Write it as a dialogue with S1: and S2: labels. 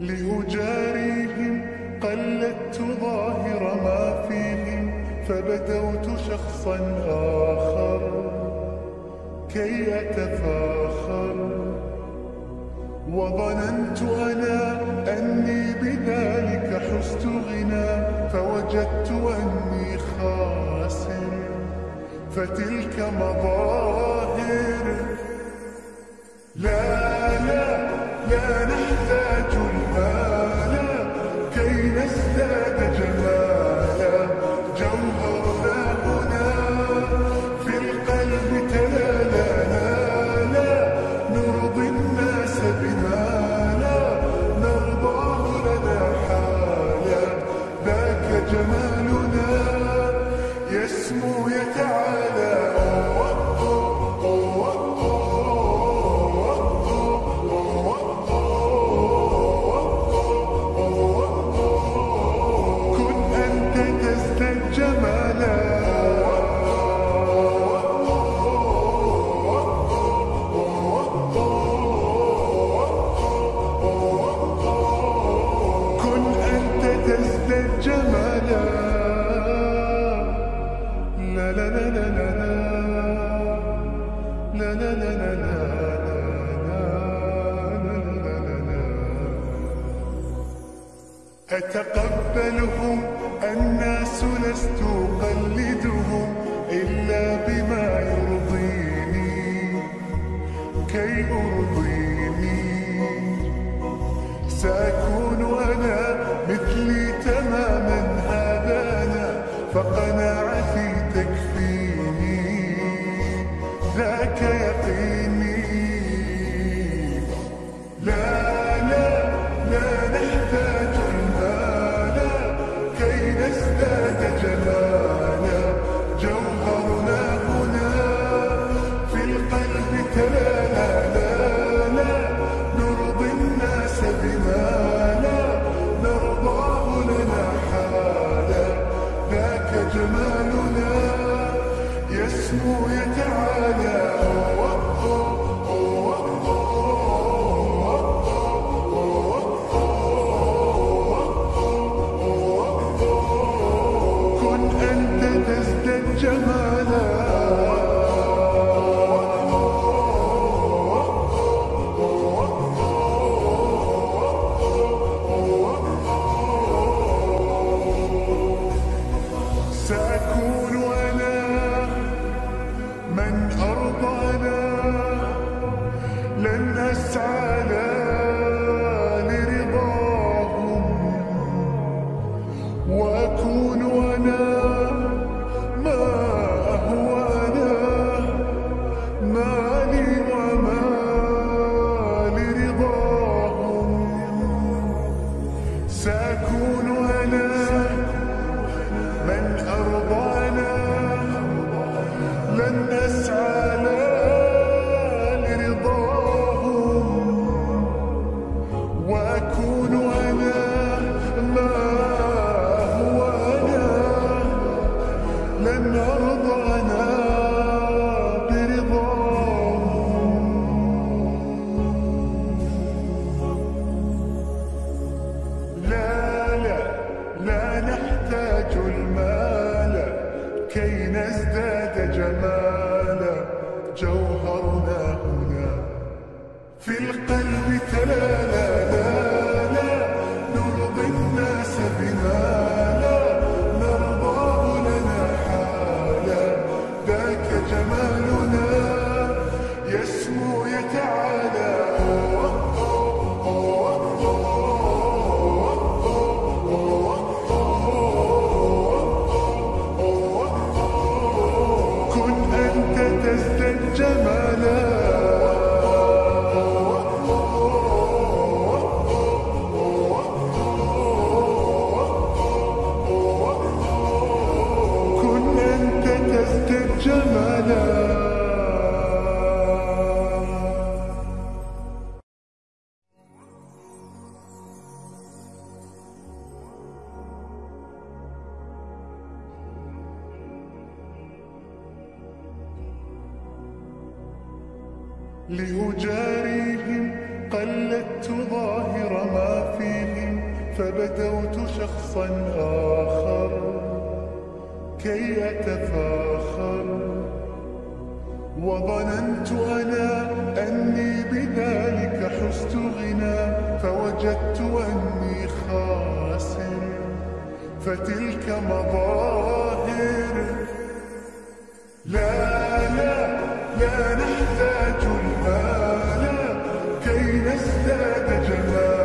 S1: لأجاريهم قلدت ظاهر ما فيهم فبدوت شخصا آخر كي أتفاخر. وظننت أنا أني بذلك حزت غنى فوجدت أني خاسر. فتلك مظاهر. لا لا لا نحتاج girl. جمالا لا لا لا لا لا لا لا لا لا لا أتقبلهم الناس لست أقلدهم إلا بما يرضيني كي أرضيني سأكون أنا فقناعتي تكفي time. في القلب تلالا. لأجاريهم قلدت ظاهر ما فيهم فبدوت شخصا آخر كي أتفاخر. وظننت أنا أني بذلك حزت غنى فوجدت أني خاسر فتلك مظاهر. لا لا لا نحتاج المال كي نزداد جمالا